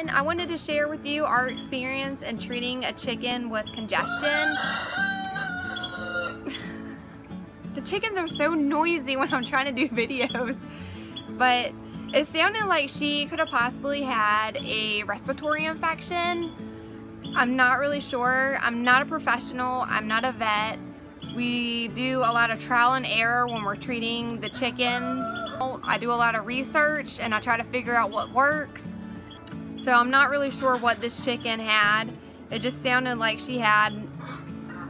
everyone. I wanted to share with you our experience in treating a chicken with congestion. the chickens are so noisy when I'm trying to do videos, but it sounded like she could have possibly had a respiratory infection. I'm not really sure. I'm not a professional. I'm not a vet. We do a lot of trial and error when we're treating the chickens. I do a lot of research and I try to figure out what works. So I'm not really sure what this chicken had. It just sounded like she had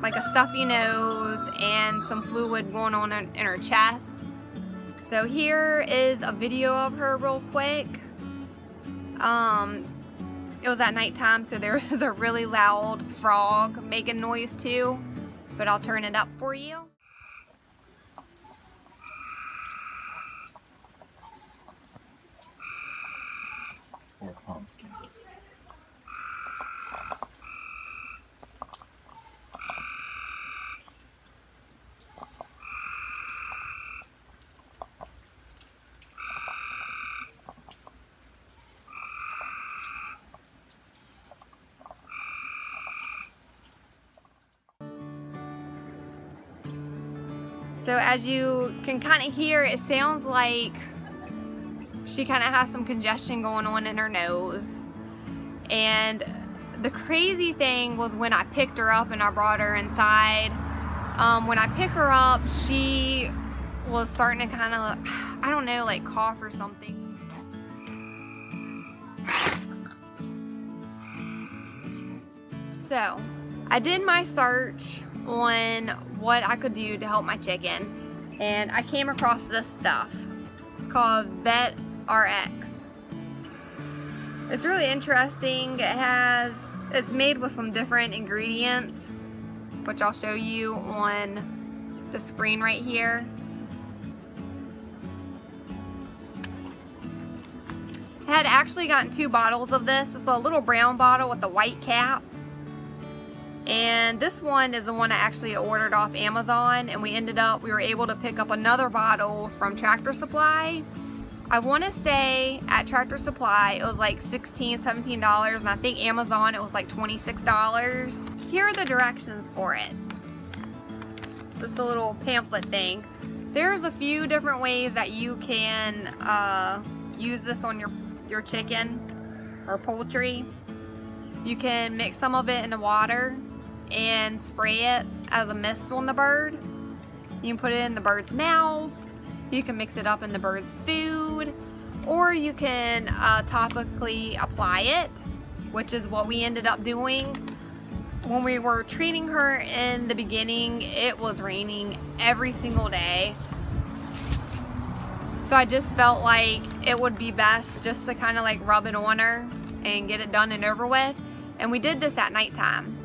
like a stuffy nose and some fluid going on in, her chest. So here is a video of her real quick. Um, it was at nighttime, so there was a really loud frog making noise too, but I'll turn it up for you. So as you can kind of hear, it sounds like she kind of has some congestion going on in her nose. And the crazy thing was when I picked her up and I brought her inside, um, when I pick her up, she was starting to kind of, I don't know, like cough or something. So, I did my search on what I could do to help my chicken and I came across this stuff. It's called Vet RX. It's really interesting. It has, it's made with some different ingredients which I'll show you on the screen right here. I had actually gotten two bottles of this. It's a little brown bottle with a white cap and this one is the one I actually ordered off Amazon and we ended up, we were able to pick up another bottle from Tractor Supply. I want to say at Tractor Supply it was like $16, $17 and I think Amazon it was like $26. Here are the directions for it. Just a little pamphlet thing. There's a few different ways that you can uh, use this on your, your chicken or poultry. You can mix some of it in the water and spray it as a mist on the bird. You can put it in the bird's mouth, you can mix it up in the bird's food, or you can uh, topically apply it, which is what we ended up doing. When we were treating her in the beginning, it was raining every single day. So I just felt like it would be best just to kind of like rub it on her and get it done and over with. And we did this at nighttime.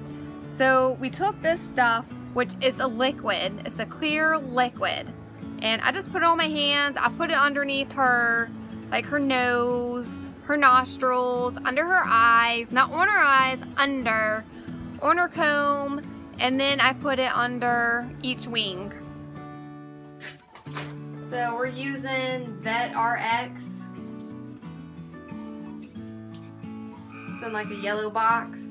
So we took this stuff, which is a liquid. It's a clear liquid. And I just put it on my hands. I put it underneath her, like her nose, her nostrils, under her eyes, not on her eyes, under, on her comb, and then I put it under each wing. So we're using VetRx. It's in like a yellow box.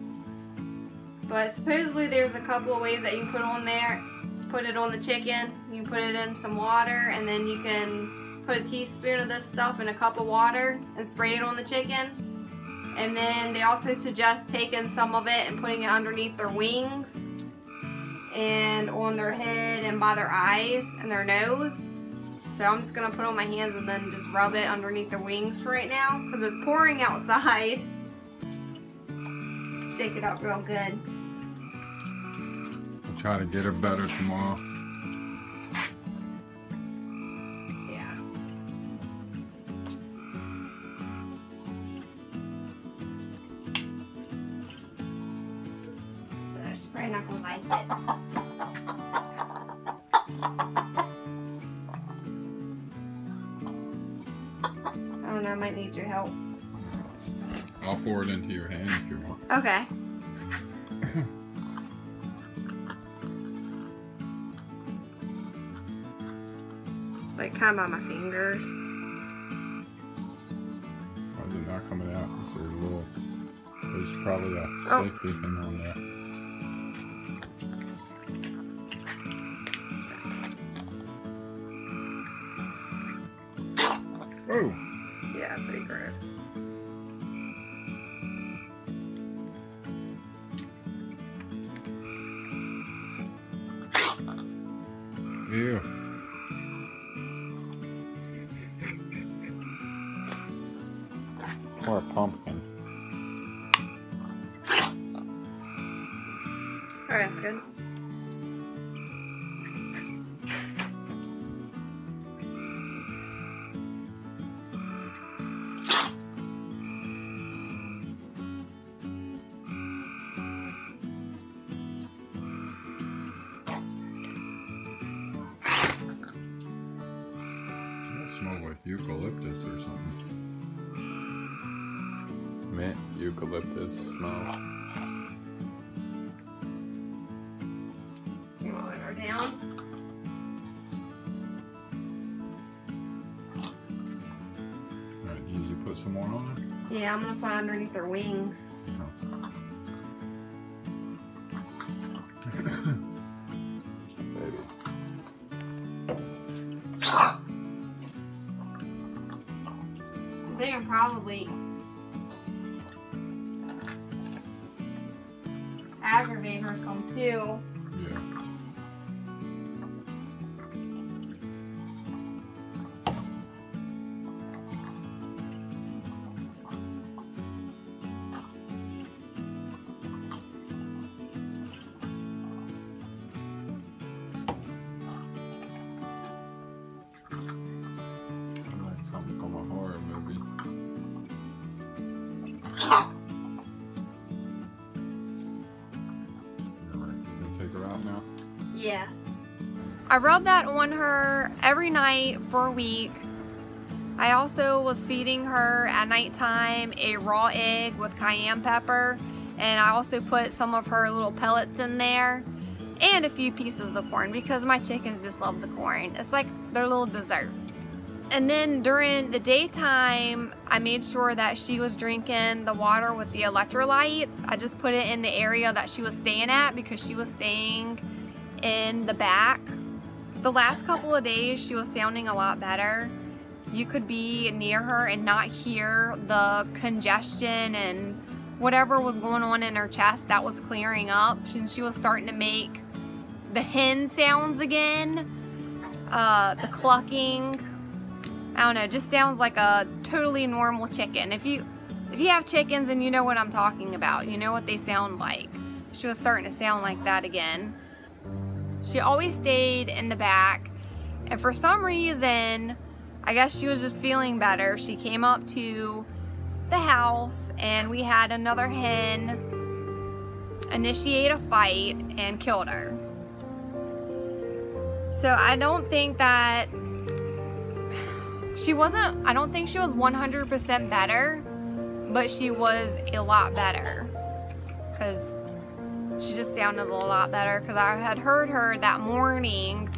But supposedly there's a couple of ways that you put on there. Put it on the chicken. You put it in some water and then you can put a teaspoon of this stuff in a cup of water and spray it on the chicken. And then they also suggest taking some of it and putting it underneath their wings and on their head and by their eyes and their nose. So I'm just going to put on my hands and then just rub it underneath their wings for right now because it's pouring outside. Shake it up real good try to get her better tomorrow. Yeah. So she's probably not gonna like it. I don't know, I might need your help. I'll pour it into your hand if you want. Okay. On my fingers. Why is it not coming out? Is there a little There's probably a Oh. safety on there. Oh! Yeah, pretty gross. Ew. Eucalyptus or something. Mint eucalyptus smell. You want her down? Alright, you, you put some more on there? Yeah, I'm gonna fly underneath their wings. Can probably aggravate her some too. Yes. I rubbed that on her every night for a week. I also was feeding her at nighttime a raw egg with cayenne pepper and I also put some of her little pellets in there and a few pieces of corn because my chickens just love the corn. It's like their little dessert. And then during the daytime, I made sure that she was drinking the water with the electrolytes. I just put it in the area that she was staying at because she was staying in the back. The last couple of days, she was sounding a lot better. You could be near her and not hear the congestion and whatever was going on in her chest that was clearing up. And she was starting to make the hen sounds again, uh, the clucking. I don't know, just sounds like a totally normal chicken. If you if you have chickens and you know what I'm talking about, you know what they sound like. She was starting to sound like that again. She always stayed in the back, and for some reason, I guess she was just feeling better. She came up to the house, and we had another hen initiate a fight and killed her. So I don't think that she wasn't, I don't think she was 100% better, but she was a lot better. Because she just sounded a lot better. Because I had heard her that morning.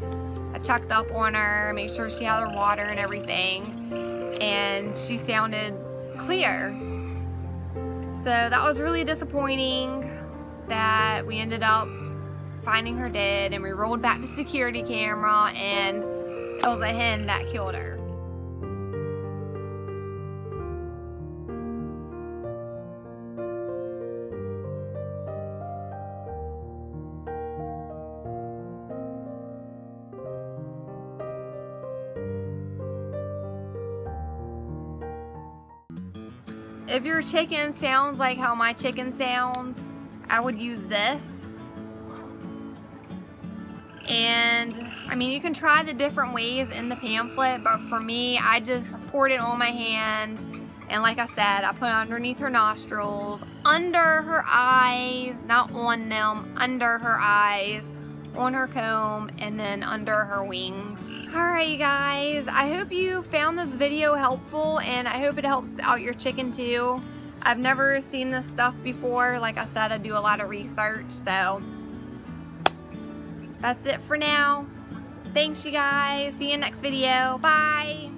I checked up on her, made sure she had her water and everything. And she sounded clear. So that was really disappointing that we ended up finding her dead and we rolled back the security camera and it was a hen that killed her. If your chicken sounds like how my chicken sounds, I would use this. And I mean, you can try the different ways in the pamphlet, but for me, I just poured it on my hand. And like I said, I put it underneath her nostrils, under her eyes, not on them, under her eyes, on her comb, and then under her wings. Alright you guys, I hope you found this video helpful and I hope it helps out your chicken too. I've never seen this stuff before. Like I said, I do a lot of research, so that's it for now. Thanks you guys. See you in next video. Bye.